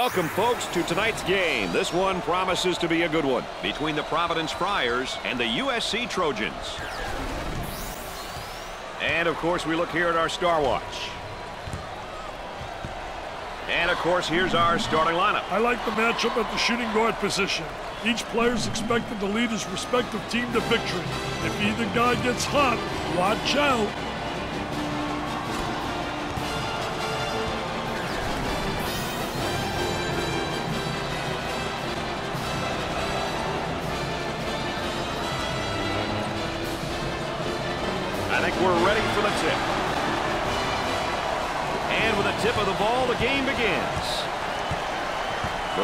Welcome, folks, to tonight's game. This one promises to be a good one between the Providence Friars and the USC Trojans. And, of course, we look here at our Star Watch. And, of course, here's our starting lineup. I like the matchup at the shooting guard position. Each player is expected to lead his respective team to victory. If either guy gets hot, watch out.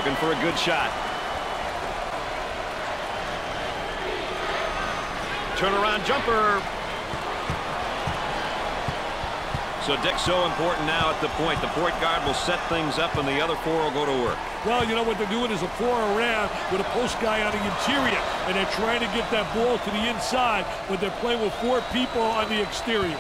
Looking for a good shot. Turnaround jumper. So Dick, so important now at the point. The point guard will set things up and the other four will go to work. Well, you know what they're doing is a four around with a post guy on the interior, and they're trying to get that ball to the inside, but they're playing with four people on the exterior.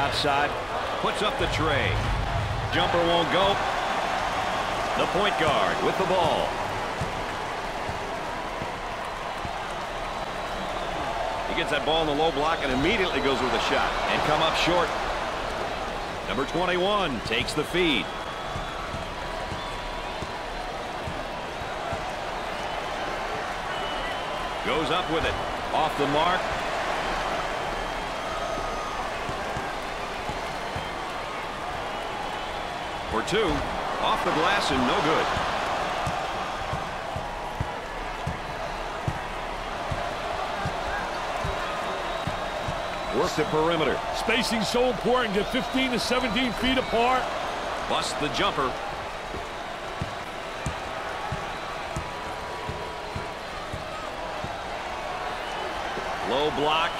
Outside, puts up the trey. Jumper won't go. The point guard with the ball. He gets that ball in the low block and immediately goes with a shot and come up short. Number 21 takes the feed. Goes up with it. Off the mark. For two. Off the glass and no good. Work the perimeter. Spacing so important. Get 15 to 17 feet apart. Bust the jumper. Low block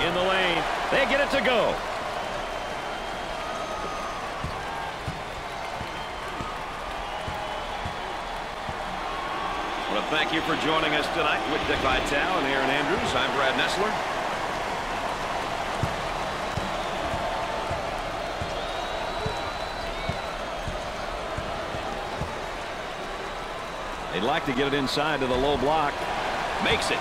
in the lane. They get it to go. I want to thank you for joining us tonight with Dick Vitale and Erin Andrews. I'm Brad Nessler. They'd like to get it inside to the low block. Makes it.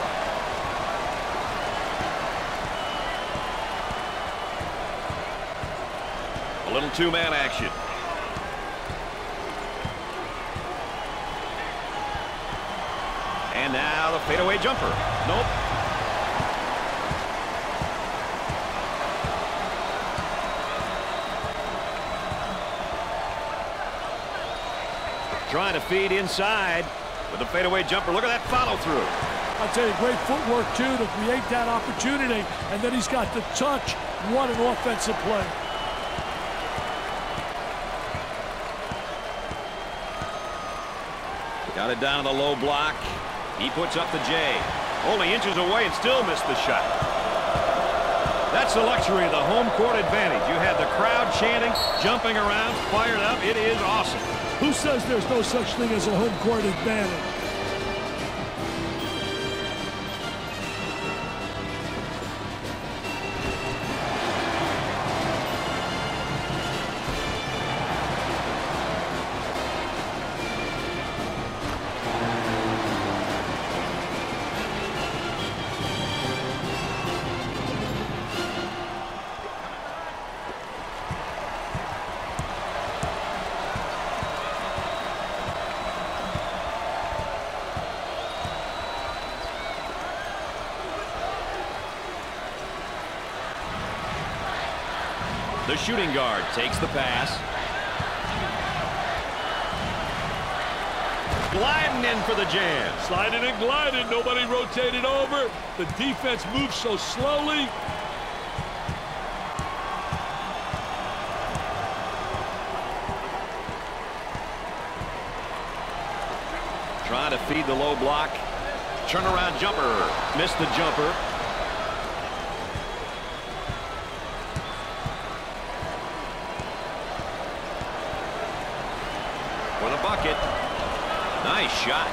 A little two-man action. And now the fadeaway jumper. Nope. Trying to feed inside with a fadeaway jumper. Look at that follow through. I'll tell you, great footwork, too, to create that opportunity. And then he's got the touch. What an offensive play. Got it down to the low block. He puts up the J. Only inches away and still missed the shot. That's the luxury of the home court advantage. You had the crowd chanting, jumping around, fired up. It is awesome. Who says there's no such thing as a home court advantage? Shooting guard takes the pass. Gliding in for the jam. Sliding and gliding. Nobody rotated over. The defense moves so slowly. Trying to feed the low block. Turnaround jumper. Missed the jumper. for the bucket. Nice shot.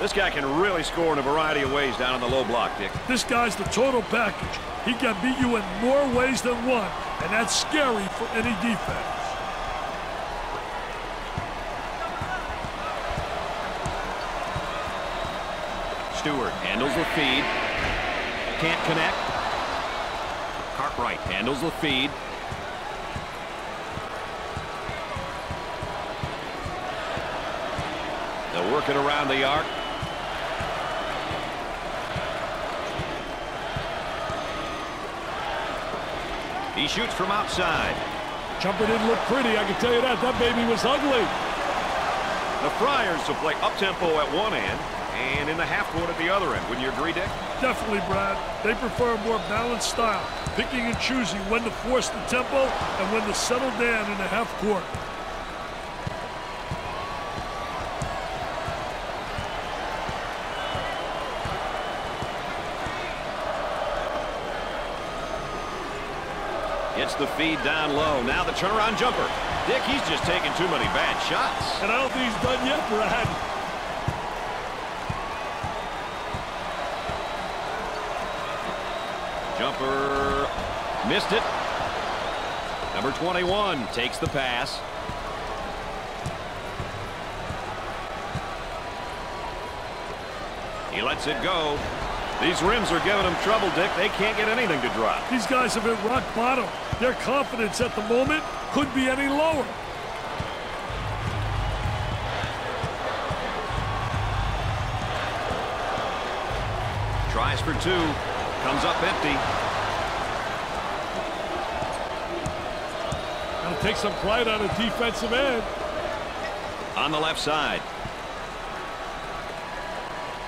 This guy can really score in a variety of ways down in the low block, Dick. This guy's the total package. He can beat you in more ways than one, and that's scary for any defense. Stewart handles the feed. Can't connect. Cartwright handles the feed. They'll work it around the arc. He shoots from outside. Jumper didn't look pretty, I can tell you that. That baby was ugly. The Friars will play up-tempo at one end and in the half court at the other end. Wouldn't you agree, Dick? Definitely, Brad. They prefer a more balanced style, picking and choosing when to force the tempo and when to settle down in the half court. Gets the feed down low. Now the turnaround jumper. Dick, he's just taking too many bad shots. And I don't think he's done yet, Brad. Jumper missed it. Number 21 takes the pass. He lets it go. These rims are giving him trouble, Dick. They can't get anything to drop. These guys have hit rock bottom. Their confidence at the moment could be any lower. Tries for two. Comes up empty. Now take some pride on a defensive end. On the left side.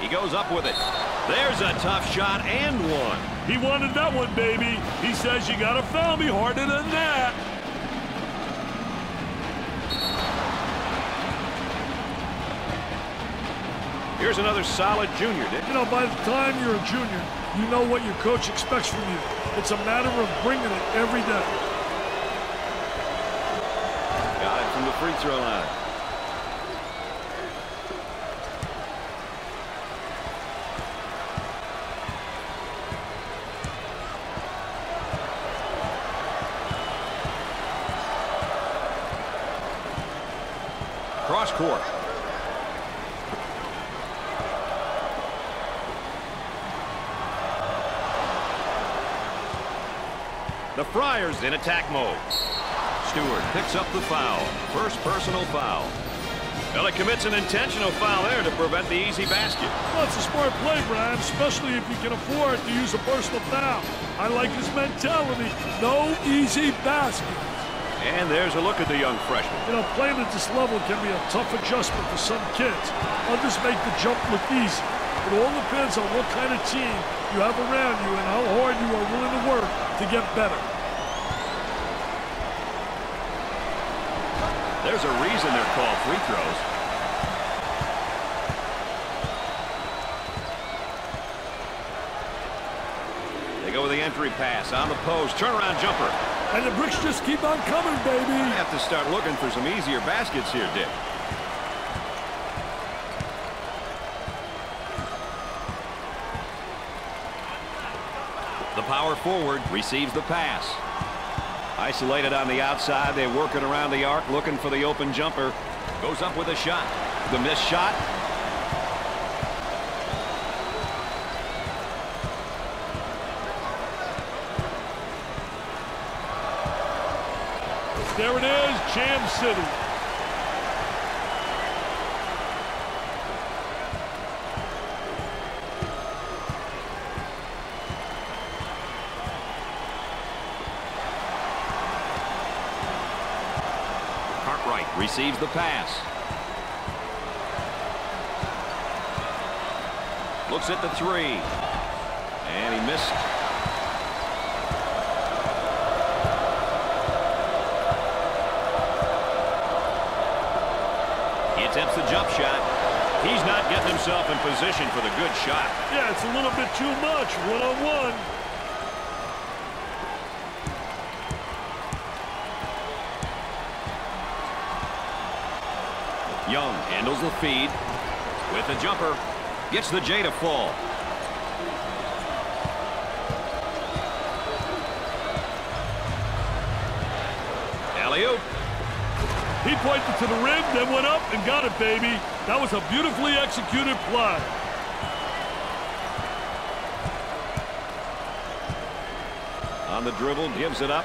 He goes up with it. There's a tough shot and one. He wanted that one, baby. He says you gotta foul me harder than that. Here's another solid junior, Dick. You know, by the time you're a junior, you know what your coach expects from you. It's a matter of bringing it every day. Got it from the free throw line. Cross court. The Friars in attack mode. Stewart picks up the foul. First personal foul. Well, he commits an intentional foul there to prevent the easy basket. Well, it's a smart play, Brad, especially if you can afford to use a personal foul. I like his mentality. No easy basket. And there's a look at the young freshman. You know, playing at this level can be a tough adjustment for some kids. Others make the jump look easy. It all depends on what kind of team you have around you and how hard you are willing to work to get better. There's a reason they're called free throws. They go with the entry pass on the post. Turnaround jumper. And the bricks just keep on coming, baby. I have to start looking for some easier baskets here, Dick. The power forward receives the pass. Isolated on the outside. They're working around the arc looking for the open jumper. Goes up with a shot. The missed shot. There it is, Jam City. Cartwright receives the pass. Looks at the three. And he missed. He attempts the jump shot. He's not getting himself in position for the good shot. Yeah, it's a little bit too much. One-on-one. Young handles the feed with the jumper. Gets the J to fall. Alley-oop. He pointed to the rim, then went up and got it, baby. That was a beautifully executed play. On the dribble, gives it up.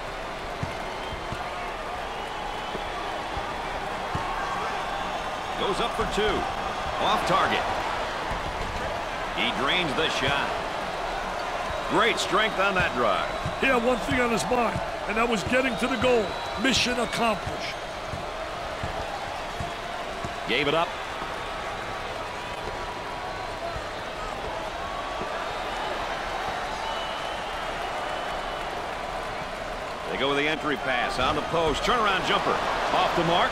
Goes up for two. Off target. He drains the shot. Great strength on that drive. He had one thing on his mind, and that was getting to the goal. Mission accomplished. Gave it up. They go with the entry pass on the post. Turnaround jumper. Off the mark.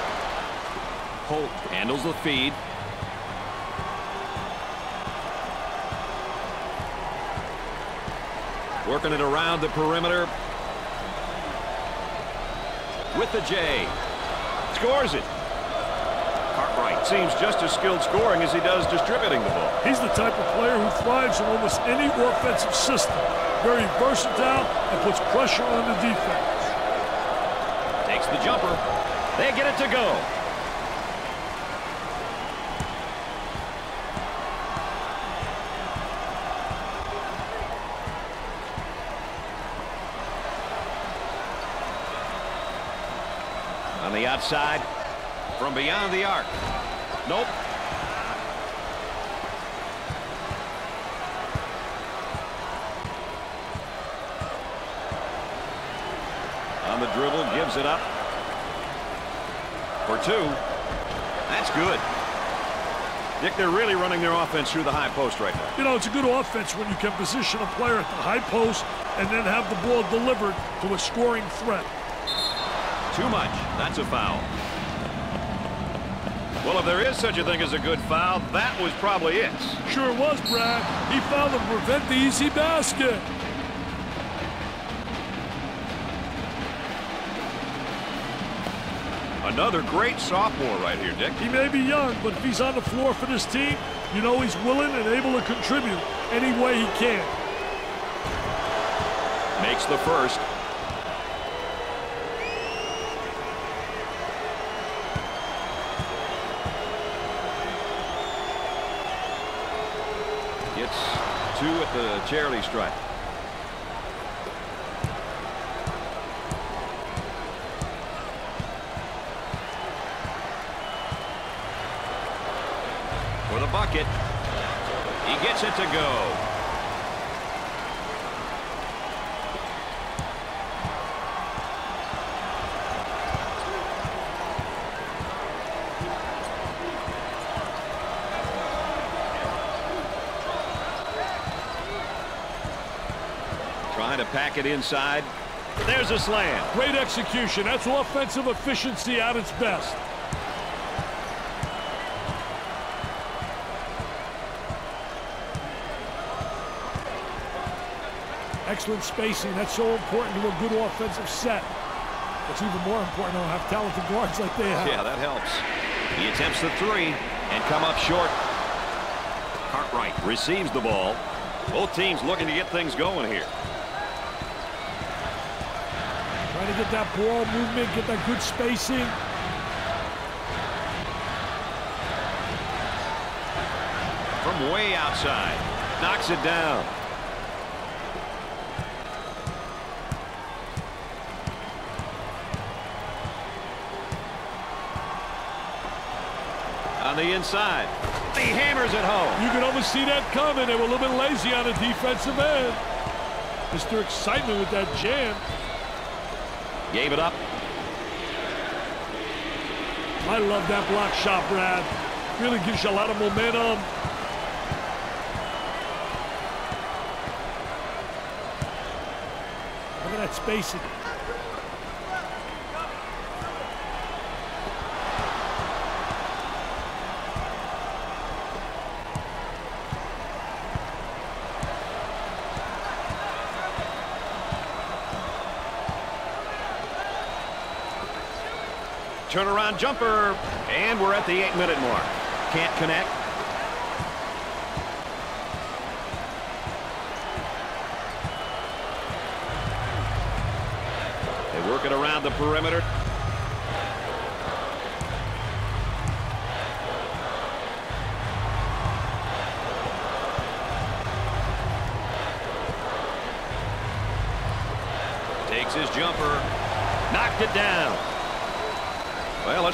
Holt handles the feed. Working it around the perimeter. With the J. Scores it. Cartwright seems just as skilled scoring as he does distributing the ball. He's the type of player who thrives in almost any offensive system. Very versatile and puts pressure on the defense. Takes the jumper. They get it to go. On the outside, from beyond the arc. Nope. On the dribble, gives it up. For two. That's good. Dick, they're really running their offense through the high post right now. You know, it's a good offense when you can position a player at the high post and then have the ball delivered to a scoring threat. Too much. That's a foul. Well, if there is such a thing as a good foul, that was probably it. Sure was, Brad. He fouled to prevent the easy basket. Another great sophomore right here, Dick. He may be young, but if he's on the floor for this team, you know he's willing and able to contribute any way he can. Makes the first. Gets two at the charity stripe. For the bucket. He gets it to go. Trying to pack it inside. There's a slam. Great execution. That's offensive efficiency at its best. Excellent spacing. That's so important to a good offensive set. It's even more important to have talented guards like they have. Yeah, that helps. He attempts the three and come up short. Cartwright receives the ball. Both teams looking to get things going here. Trying to get that ball movement, get that good spacing. From way outside. Knocks it down. On the inside. He hammers it home. You can almost see that coming. They were a little bit lazy on the defensive end. Mr. Excitement with that jam. Gave it up. I love that block shot, Brad. Really gives you a lot of momentum. Look at that spacing. Turnaround jumper. And we're at the eight-minute mark. Can't connect. They work it around the perimeter.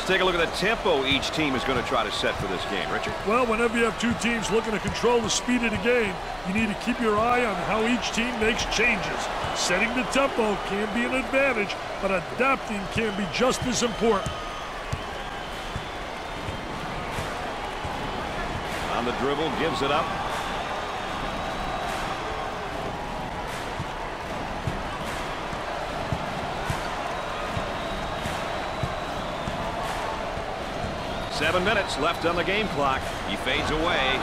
Let's take a look at the tempo each team is going to try to set for this game. Richard? Well, whenever you have two teams looking to control the speed of the game, you need to keep your eye on how each team makes changes. Setting the tempo can be an advantage, but adapting can be just as important. On the dribble, gives it up. Seven minutes left on the game clock. He fades away.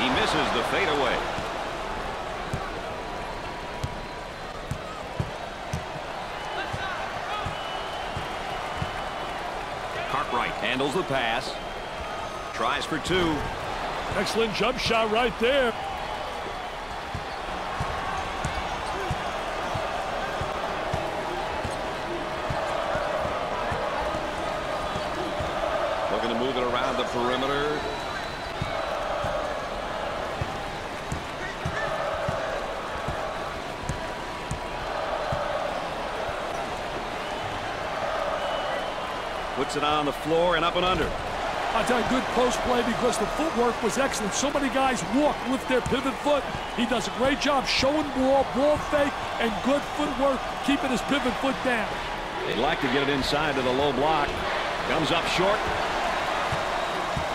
He misses the fadeaway. Cartwright handles the pass. Tries for two. Excellent jump shot right there. Looking to move it around the perimeter. Puts it on the floor and up and under. I tell you, good post play because the footwork was excellent. So many guys walk with their pivot foot. He does a great job showing ball, ball fake, and good footwork, keeping his pivot foot down. They'd like to get it inside to the low block. Comes up short.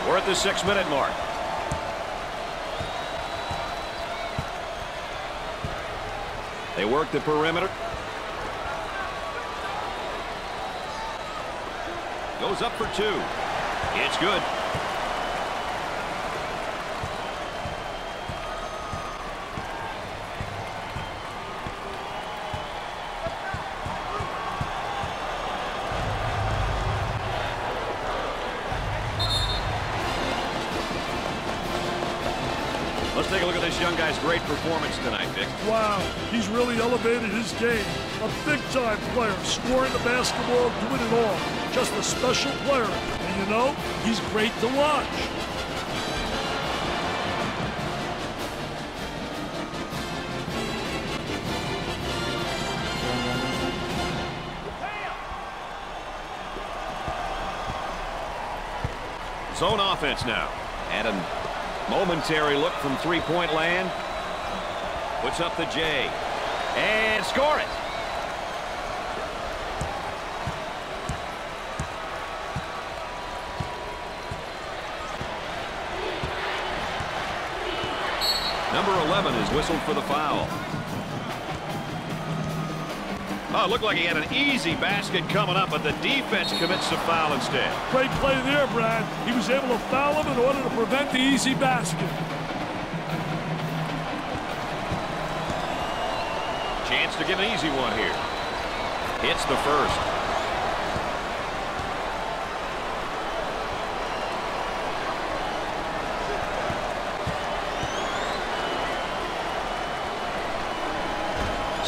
We're at the six-minute mark. They work the perimeter. Goes up for two. It's good. Let's take a look at this young guy's great performance tonight, Vic. Wow, he's really elevated his game. A big-time player, scoring the basketball, doing it all. Just a special player. And you know, he's great to watch. Zone offense now. And a momentary look from three-point land. Puts up the J. And score it. Number 11 is whistled for the foul. Oh, it looked like he had an easy basket coming up, but the defense commits the foul instead. Great play there, Brad. He was able to foul him in order to prevent the easy basket. Chance to get an easy one here. Hits the first.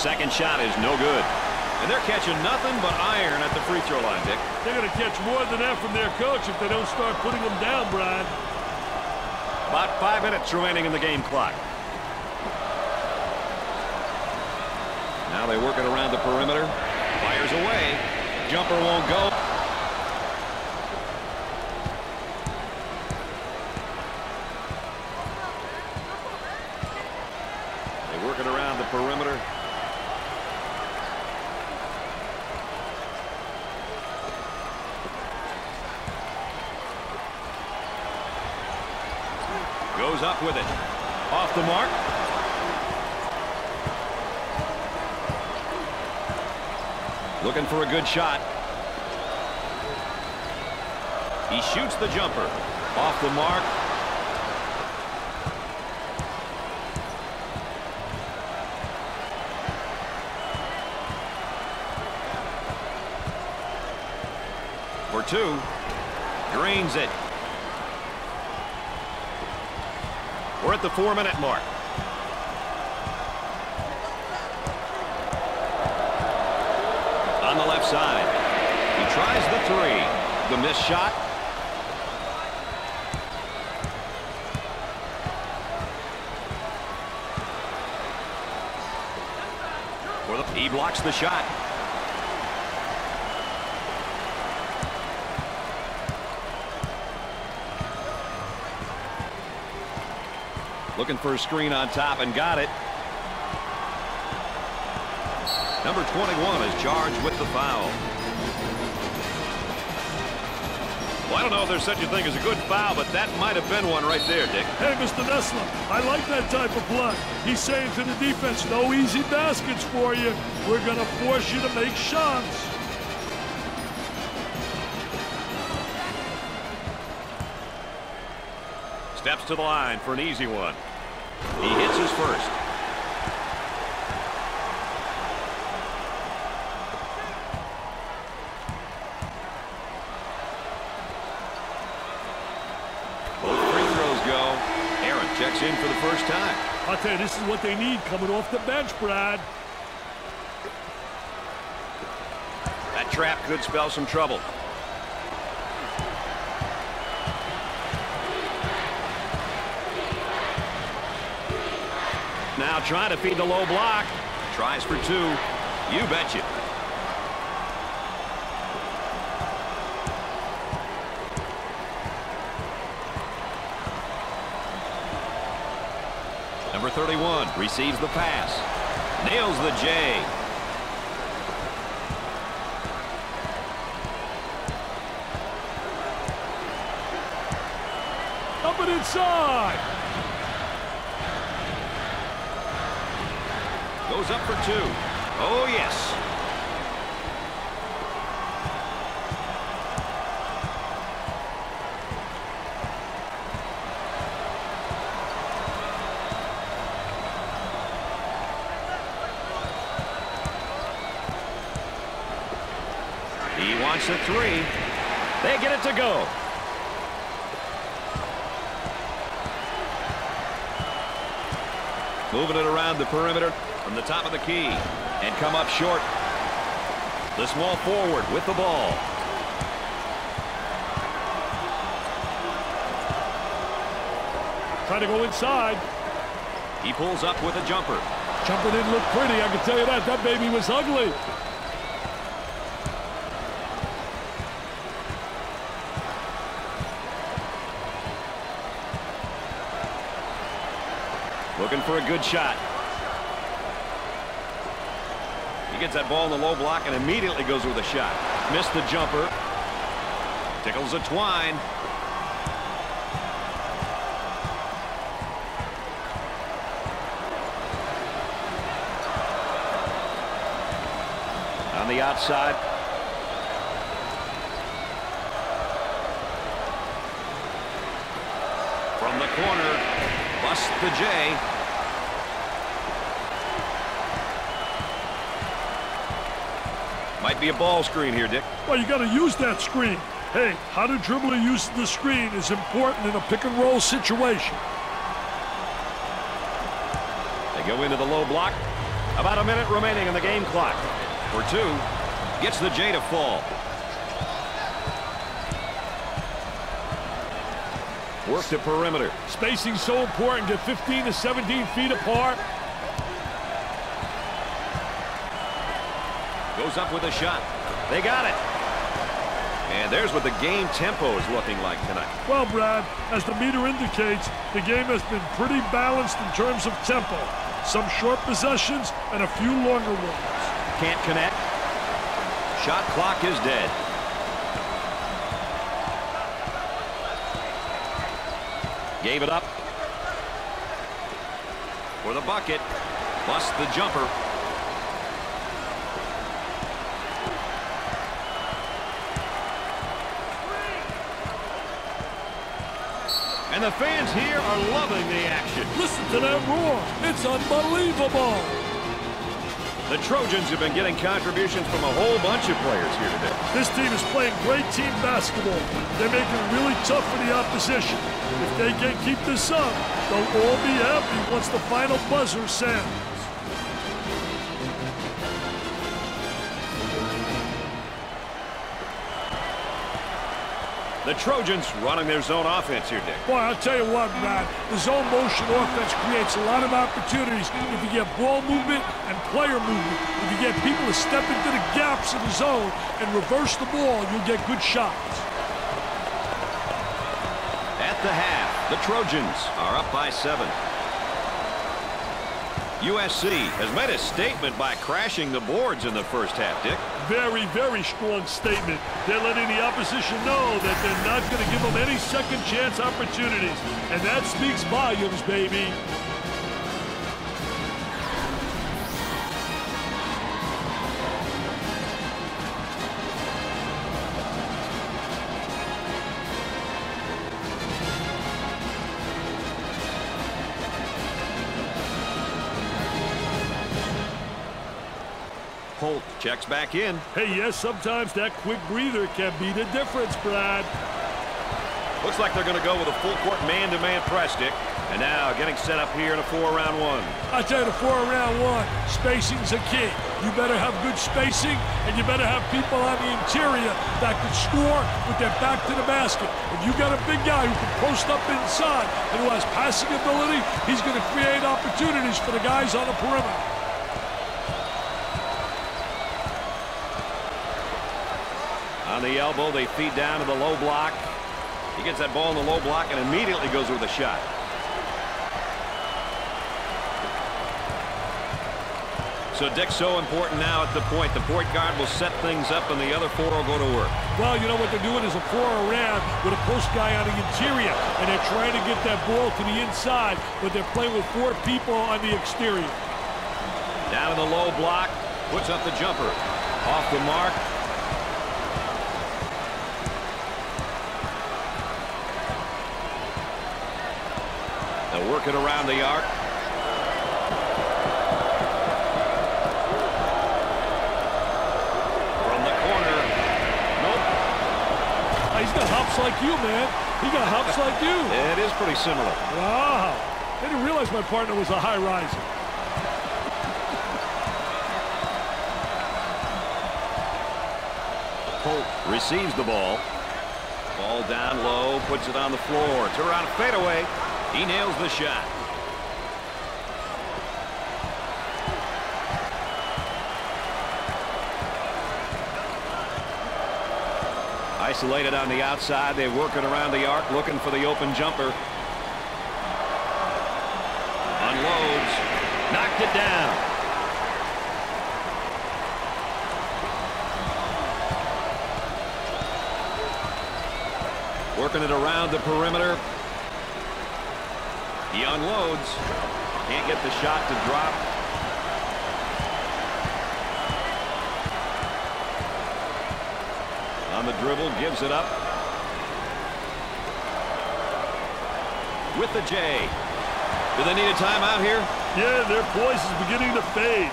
Second shot is no good. And they're catching nothing but iron at the free throw line, Dick. They're going to catch more than that from their coach if they don't start putting them down, Brad. About five minutes remaining in the game clock. Now they work it around the perimeter. Fires away. Jumper won't go. They work it around the perimeter. Goes up with it. Off the mark. Looking for a good shot. He shoots the jumper. Off the mark. For two. Drains it. We're at the four-minute mark. On the left side. He tries the three. The missed shot. He blocks the shot. Looking for a screen on top and got it. Number 21 is charged with the foul. Well, I don't know if there's such a thing as a good foul, but that might have been one right there, Dick. Hey, Mr. Nessler, I like that type of play. He's saying to the defense, no easy baskets for you. We're going to force you to make shots. Steps to the line for an easy one. He hits his first. Both free throws go. Aaron checks in for the first I'll tell you, this is what they need coming off the bench, Brad. That trap could spell some trouble. Now trying to feed the low block. Tries for two. You betcha. Number 31 receives the pass. Nails the J. Up and inside. Goes up for two. Oh, yes. He wants a three. They get it to go. Moving it around the perimeter from the top of the key and come up short. The small forward with the ball. Trying to go inside. He pulls up with a jumper. Jumper didn't look pretty, I can tell you that. That baby was ugly. Looking a good shot. He gets that ball in the low block and immediately goes with a shot. Missed the jumper. Tickles a twine. On the outside. From the corner. Bust the J. Might be a ball screen here, Dick. Well, you got to use that screen. Hey, how to dribble use the screen is important in a pick and roll situation. They go into the low block. About a minute remaining in the game clock. For two. Gets the J to fall. Work the perimeter. Spacing so important. Get 15 to 17 feet apart. Up with a shot. They got it. And there's what the game tempo is looking like tonight. Well, Brad, as the meter indicates, the game has been pretty balanced in terms of tempo. Some short possessions and a few longer ones. Can't connect. Shot clock is dead. Gave it up. For the bucket. Bust the jumper. And the fans here are loving the action. Listen to that roar. It's unbelievable. The Trojans have been getting contributions from a whole bunch of players here today. This team is playing great team basketball. They're making it really tough for the opposition. If they can keep this up, they'll all be happy once the final buzzer sounds. The Trojans running their zone offense here, Dick. Boy, I'll tell you what, Brad. The zone motion offense creates a lot of opportunities if you get ball movement and player movement. If you get people to step into the gaps in the zone and reverse the ball, you'll get good shots. At the half, the Trojans are up by seven. USC has made a statement by crashing the boards in the first half, Dick. Very, very strong statement. They're letting the opposition know that they're not going to give them any second chance opportunities. And that speaks volumes, baby. Checks back in. Hey, yes, sometimes that quick breather can be the difference, Brad. Looks like they're going to go with a full-court man-to-man press, Dick. And now getting set up here in a four-round one. I tell you, the four-round one, spacing's a key. You better have good spacing, and you better have people on the interior that can score with their back to the basket. If you got a big guy who can post up inside and who has passing ability, he's going to create opportunities for the guys on the perimeter. The elbow, they feed down to the low block. He gets that ball in the low block and immediately goes with a shot. So Dick, so important now at the point. The point guard will set things up and the other four will go to work. Well, you know what they're doing is a four around with a post guy on the interior, and they're trying to get that ball to the inside, but they're playing with four people on the exterior. Down in the low block, puts up the jumper. Off the mark, It around the arc. From the corner. Nope. Oh, he's got hops like you, man. He got hops like you. It is pretty similar. Wow. I didn't realize my partner was a high riser. Holt receives the ball. Ball down low, puts it on the floor. Turn around fadeaway. He nails the shot. Isolated on the outside. They're working around the arc, looking for the open jumper. Unloads. Knocked it down. Working it around the perimeter. He unloads. Can't get the shot to drop. On the dribble, gives it up. With the J. Do they need a timeout here? Yeah, their voice is beginning to fade.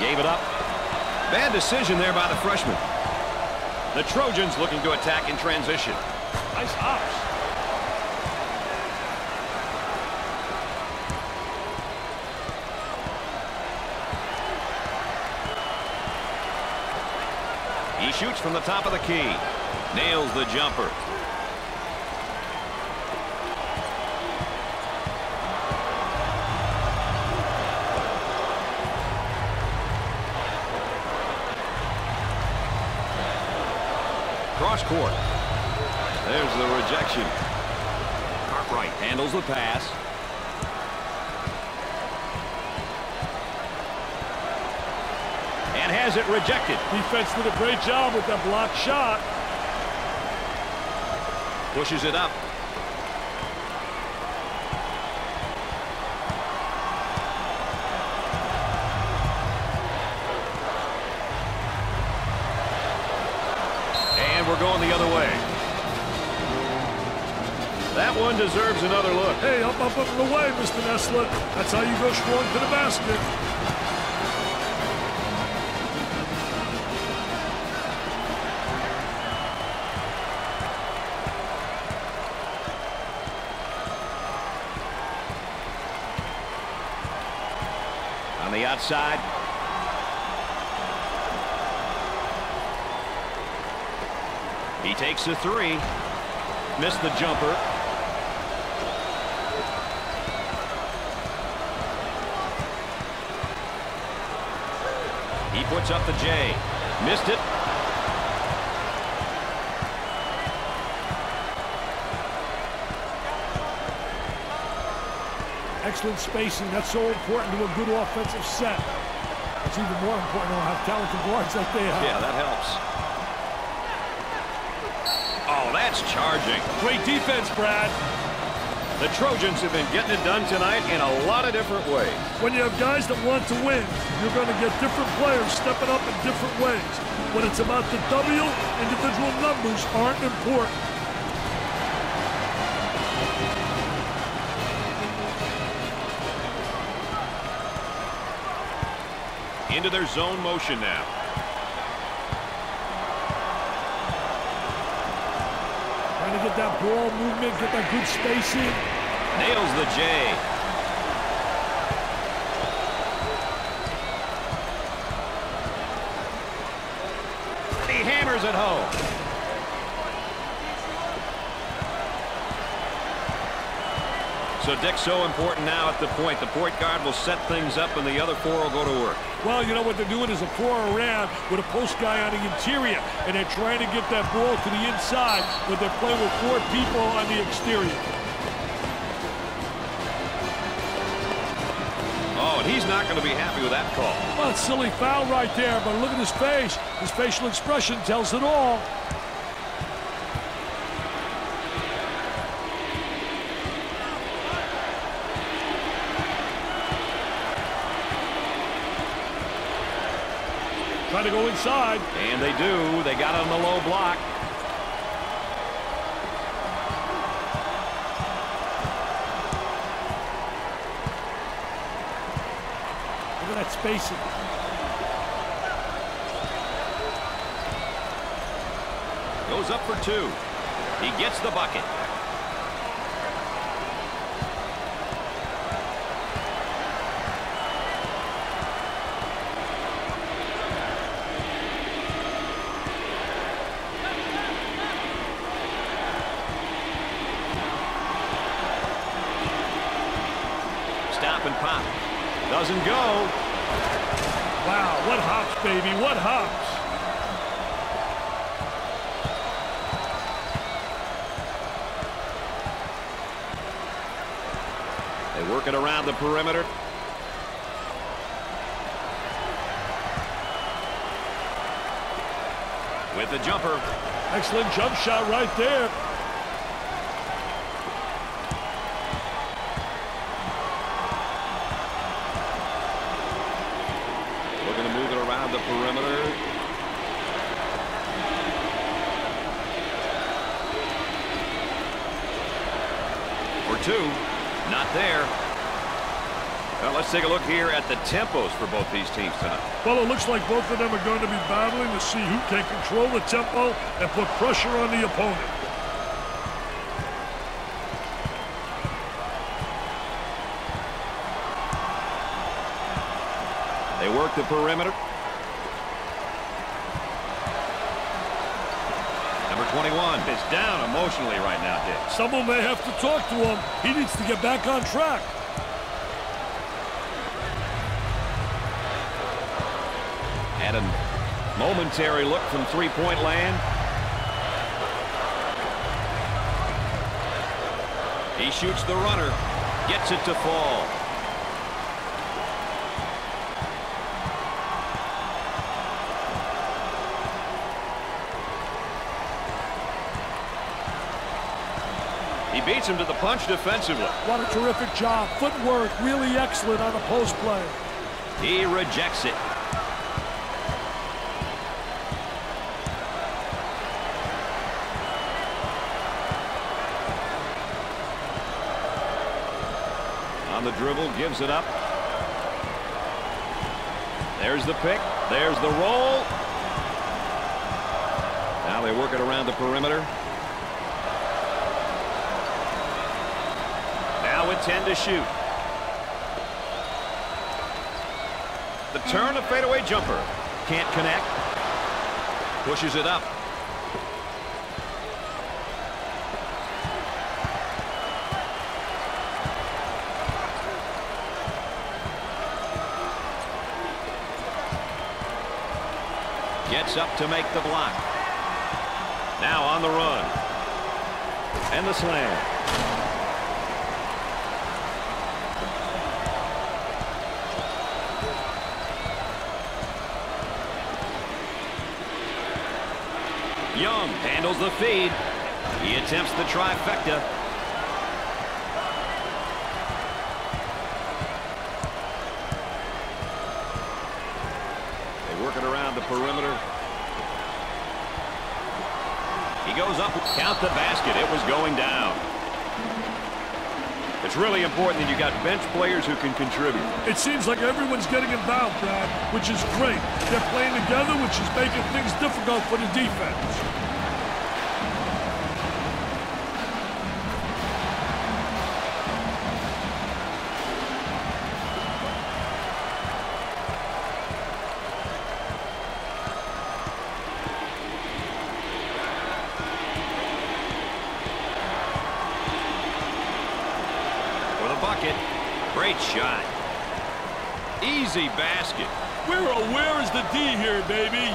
Gave it up. Bad decision there by the freshman. The Trojans looking to attack in transition. Nice hops. He shoots from the top of the key. Nails the jumper. Cross court. The rejection. Cartwright handles the pass. And has it rejected. Defense did a great job with that blocked shot. Pushes it up. Up, up, and away, Mr. Nessler. That's how you go strong to the basket. On the outside. He takes the three. Missed the jumper. He puts up the J. Missed it. Excellent spacing. That's so important to a good offensive set. It's even more important to have talented guards like they have. Yeah, that helps. Oh, that's charging. Great defense, Brad. The Trojans have been getting it done tonight in a lot of different ways. When you have guys that want to win, you're going to get different players stepping up in different ways. When it's about the W, individual numbers aren't important. Into their zone motion now. Ball movement, get that good spacing. Nails the J. He hammers it home. So Dick's so important now at the point. The point guard will set things up and the other four will go to work. Well, you know what they're doing is a four around with a post guy on the interior, and they're trying to get that ball to the inside, but they're playing with four people on the exterior. Oh, and he's not going to be happy with that call. Well, silly foul right there, but look at his face. His facial expression tells it all. Trying to go inside. And they do. They got on the low block. Look at that spacing. Goes up for two. He gets the bucket. Stop and pop. Doesn't go. Wow, what hops, baby, what hops. They work it around the perimeter. With the jumper. Excellent jump shot right there. Looking to move it around the perimeter. For two. Not there. Well, let's take a look here at the tempos for both these teams tonight. Well, it looks like both of them are going to be battling to see who can control the tempo and put pressure on the opponent. They work the perimeter. Number 21 is down emotionally right now, Dick. Someone may have to talk to him. He needs to get back on track. Had a momentary look from three-point land. He shoots the runner. Gets it to fall. He beats him to the punch defensively. What a terrific job. Footwork really excellent on a post play. He rejects it. On the dribble, gives it up. There's the pick. There's the roll. Now they work it around the perimeter. Now with 10 to shoot. The turn, a fadeaway jumper. Can't connect. Pushes it up. Gets up to make the block. Now on the run. And the slam. Young handles the feed. He attempts the trifecta. They work it around the perimeter. He goes The basket. It was going down. It's really important that you got bench players who can contribute. It seems like everyone's getting involved, Brad, which is great. They're playing together, which is making things difficult for the defense. For the bucket. Great shot. Easy basket. Where, oh, where is the D here, baby?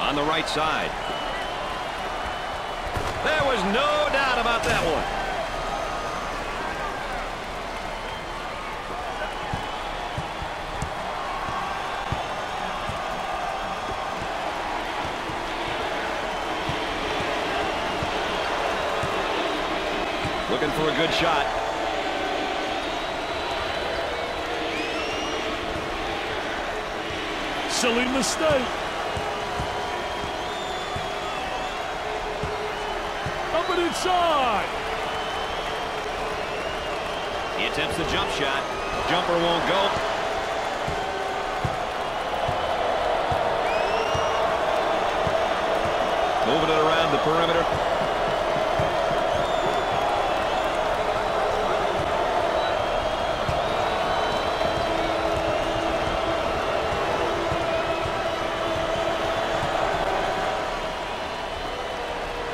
On the right side. There was no doubt about that one. Looking for a good shot. Silly mistake. Up and inside. He attempts the jump shot. Jumper won't go. Moving it around the perimeter.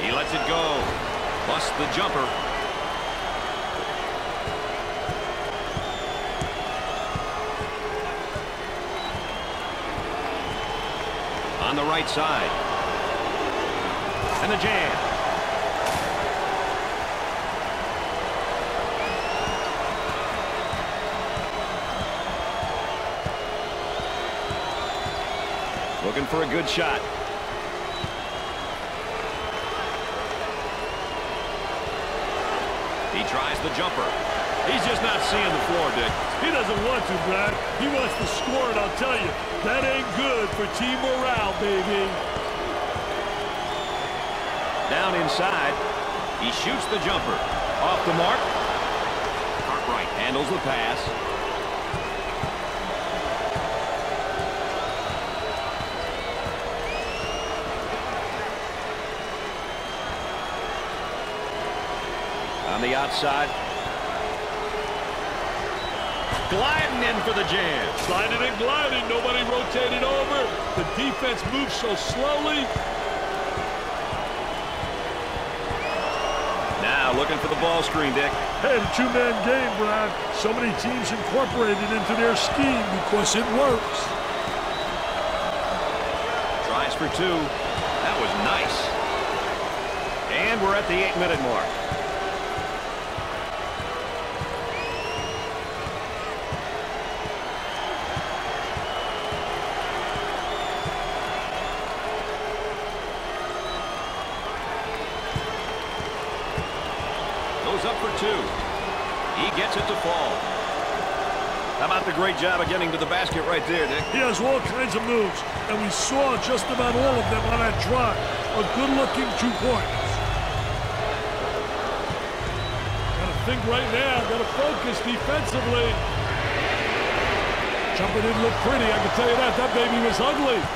He lets it go. Busts the jumper. On the right side. And the jam. Looking for a good shot. He tries the jumper. He's just not seeing the floor, Dick. He doesn't want to, Brad. He wants to score, and I'll tell you, that ain't good for team morale, baby. Down inside. He shoots the jumper. Off the mark. Cartwright handles the pass. Outside. Gliding in for the jam. Sliding and gliding, nobody rotated over. The defense moves so slowly. Now looking for the ball screen, Dick. Hey, the two-man game, Brad. So many teams incorporated into their scheme because it works. Tries for two. That was nice. And we're at the eight-minute mark. Goes up for two. He gets it to fall. How about the great job of getting to the basket right there, Dick? He has all kinds of moves, and we saw just about all of them on that drive. A good-looking two points. Got to think right now. Got to focus defensively. Jumper didn't look pretty, I can tell you that. That baby was ugly.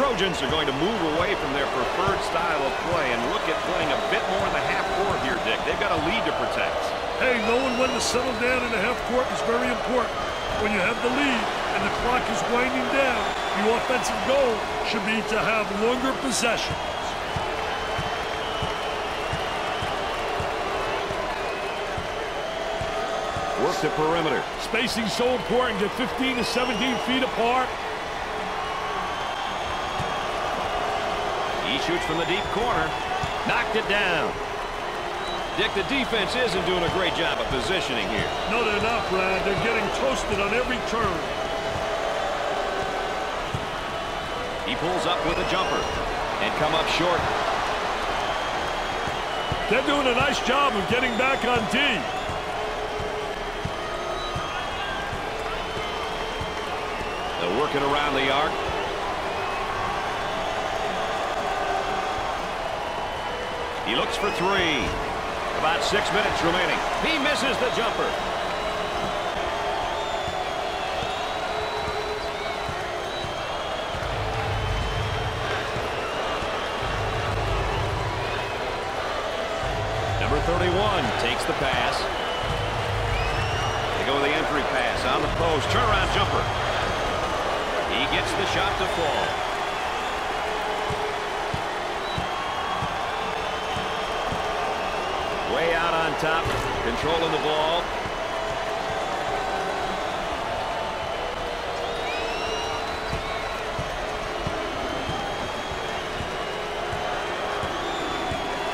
Trojans are going to move away from their preferred style of play and look at playing a bit more in the half court here, Dick. They've got a lead to protect. Hey, knowing when to settle down in the half court is very important. When you have the lead and the clock is winding down, the offensive goal should be to have longer possessions. Work the perimeter. Spacing so important. Get 15 to 17 feet apart. Shoots from the deep corner. Knocked it down. Dick, the defense isn't doing a great job of positioning here. No, they're not, Brad. They're getting toasted on every turn. He pulls up with a jumper and come up short. They're doing a nice job of getting back on D. They're working around the arc. He looks for three. About six minutes remaining. He misses the jumper. Number 31 takes the pass. They go with the entry pass on the post. Turnaround jumper. He gets the shot to fall. Way out on top, the ball.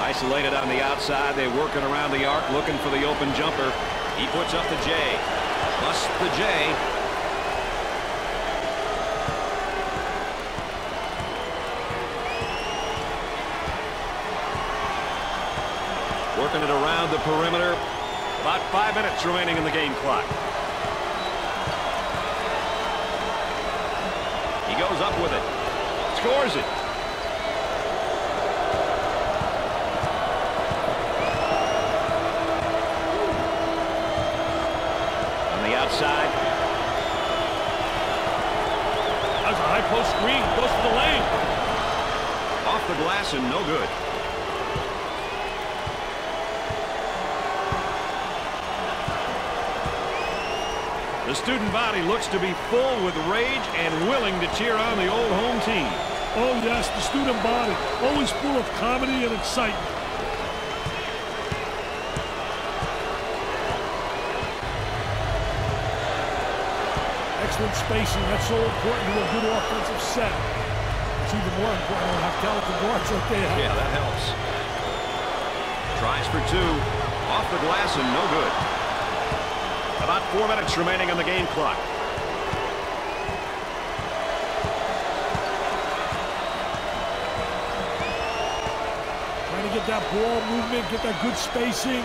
Isolated on the outside. They're working around the arc, looking for the open jumper. He puts up the J. Plus the J. Working it around the perimeter. About five minutes remaining in the game clock. He goes up with it. Scores it. On the outside. That's a high post screen. Goes to the lane. Off the glass and no good. The student body looks to be full with rage and willing to cheer on the old home team. Oh, yes, the student body, always full of comedy and excitement. Excellent spacing. That's so important to a good offensive set. It's even more important to have talented guards like there. Yeah, that helps. Tries for two. Off the glass and no good. Four minutes remaining on the game clock. Trying to get that ball movement, get that good spacing.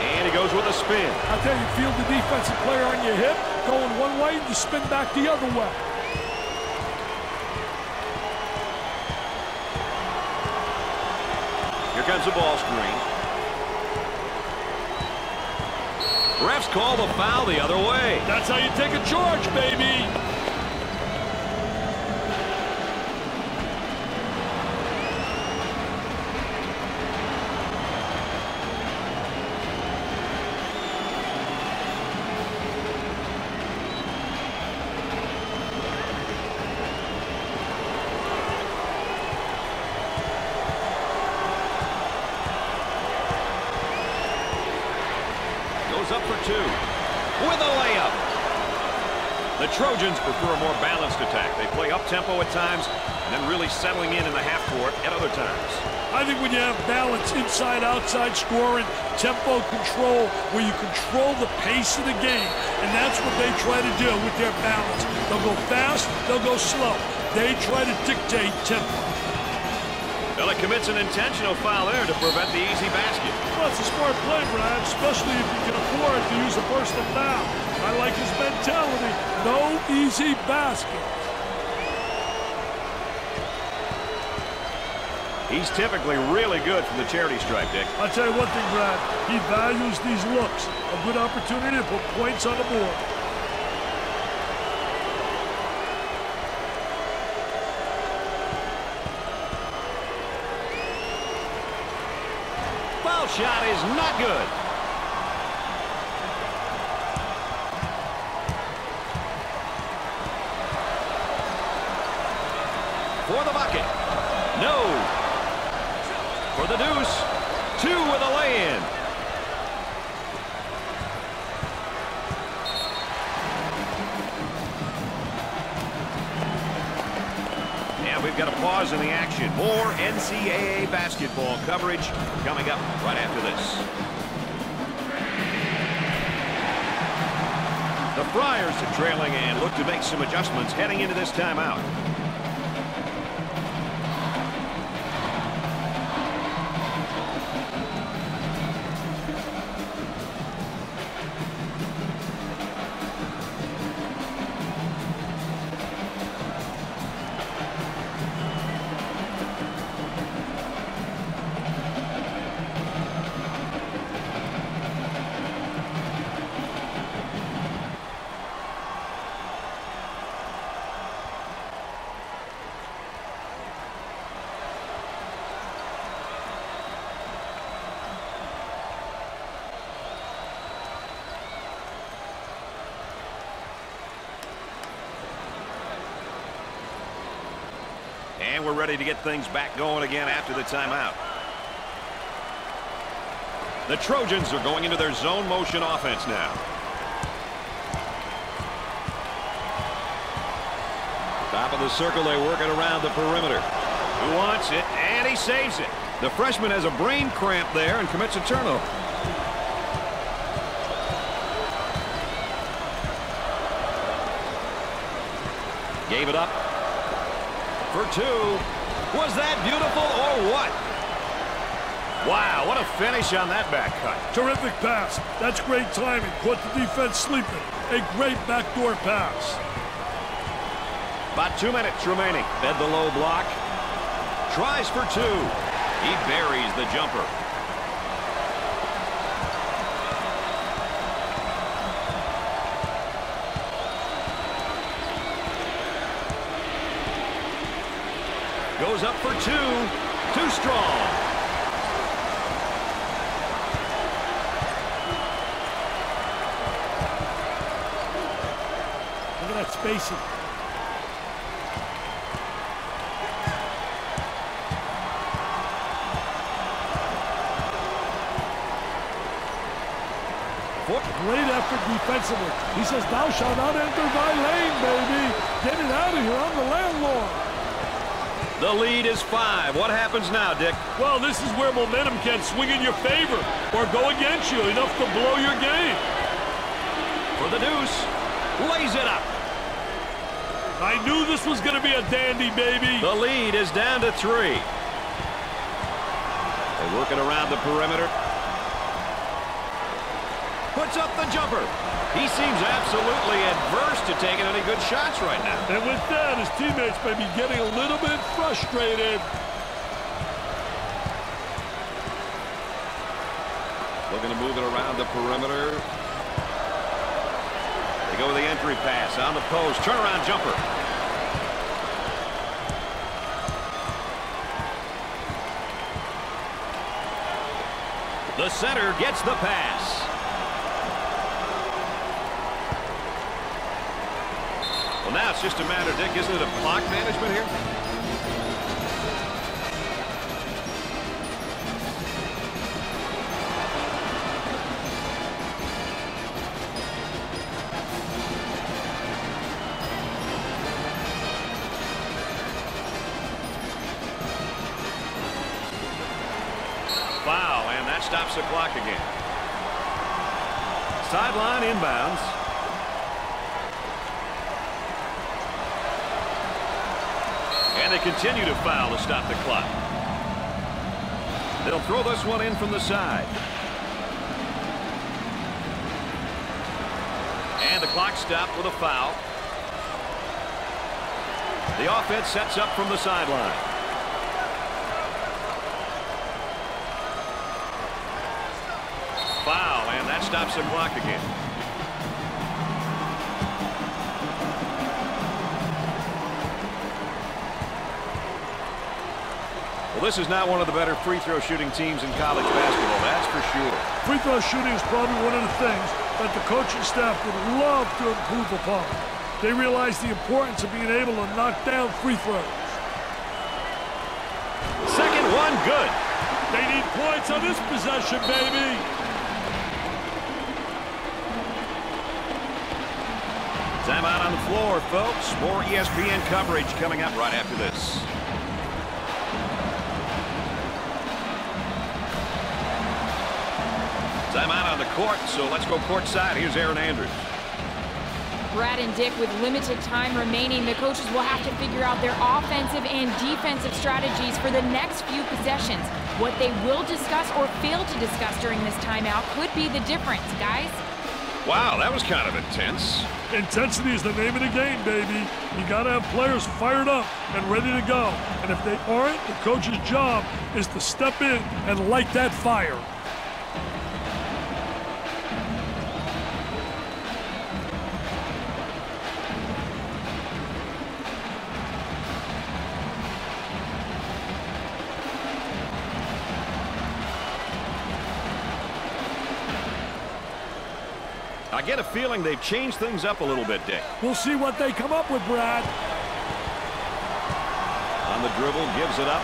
And he goes with a spin. I tell you, feel the defensive player on your hip, going one way, and you spin back the other way. The ball screen. Refs call the foul the other way. That's how you take a charge, baby. Goes up for two. With a layup. The Trojans prefer a more balanced attack. They up-tempo at times and then really settling in in the half court at other times. I think when you have balance inside, outside scoring, tempo control, where you control the pace of the game, and that's what they try to do with their balance. They'll go fast, they'll go slow. They try to dictate tempo. Well, it commits an intentional foul there to prevent the easy basket. Well, it's a smart play, Brad, especially if you can afford to use a personal foul. I like his mentality. No easy basket. He's typically really good from the charity stripe, Dick. I'll tell you one thing, Brad. He values these looks. A good opportunity to put points on the board. Foul shot is not good. Basketball coverage coming up right after this. The Friars are trailing and look to make some adjustments heading into this timeout. Ready to get things back going again after the timeout. The Trojans are going into their zone motion offense now. Top of the circle, they work it around the perimeter. Who wants it? And he saves it. The freshman has a brain cramp there and commits a turnover. Gave it up for two. Was that beautiful or what? Wow, what a finish on that back cut. Terrific pass. That's great timing. Caught the defense sleeping. A great backdoor pass. About two minutes remaining. Fed the low block. Tries for two. He buries the jumper. Goes up for two. Too strong. Look at that spacing. What great effort defensively. He says, thou shalt not enter thy lane, baby. Get it out of here. I'm the landlord. The lead is five. What happens now, Dick? Well, this is where momentum can swing in your favor or go against you, enough to blow your game. For the deuce. Lays it up. I knew this was going to be a dandy, baby. The lead is down to three. They're working around the perimeter. Puts up the jumper. He seems absolutely adverse to taking any good shots right now. And with that, his teammates may be getting a little bit frustrated. Looking to move it around the perimeter. They go with the entry pass on the post. Turnaround jumper. The center gets the pass. it's just a matter, Dick, isn't it, of clock management here? Foul, and that stops the clock again. Sideline inbounds. Continue to foul to stop the clock. They'll throw this one in from the side. And the clock stopped with a foul. The offense sets up from the sideline. Foul, and that stops the clock again. This is not one of the better free throw shooting teams in college basketball, that's for sure. Free throw shooting is probably one of the things that the coaching staff would love to improve upon. They realize the importance of being able to knock down free throws. Second one, good. They need points on this possession, baby. Time out on the floor, folks. More ESPN coverage coming up right after this. Timeout on the court, so let's go courtside. Here's Erin Andrews. Brad and Dick, with limited time remaining, the coaches will have to figure out their offensive and defensive strategies for the next few possessions. What they will discuss or fail to discuss during this timeout could be the difference, guys. Wow, that was kind of intense. Intensity is the name of the game, baby. You got to have players fired up and ready to go. And if they aren't, the coach's job is to step in and light that fire. Get a feeling they've changed things up a little bit, Dick. We'll see what they come up with, Brad. On the dribble, gives it up.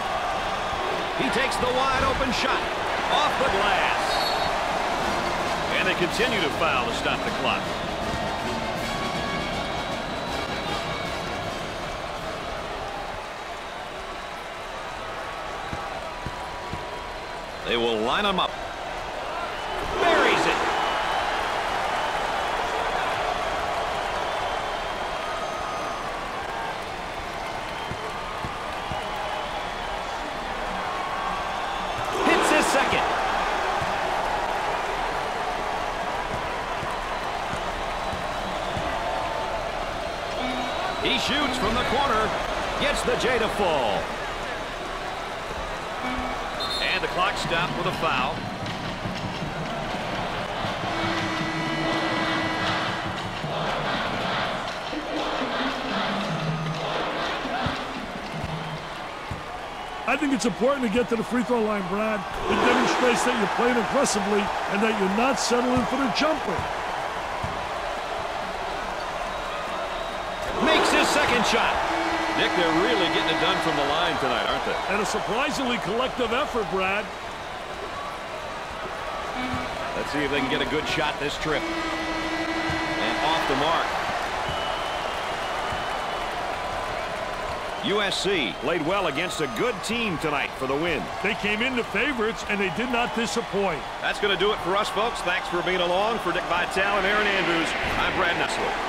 He takes the wide open shot. Off the glass. And they continue to foul to stop the clock. They will line them up. It's important to get to the free throw line, Brad. It demonstrates that you're playing aggressively and that you're not settling for the jumper. Makes his second shot. Nick, they're really getting it done from the line tonight, aren't they? And a surprisingly collective effort, Brad. Let's see if they can get a good shot this trip. And off the mark. USC played well against a good team tonight for the win. They came in the favorites, and they did not disappoint. That's going to do it for us, folks. Thanks for being along. For Dick Vitale and Erin Andrews, I'm Brad Nessler.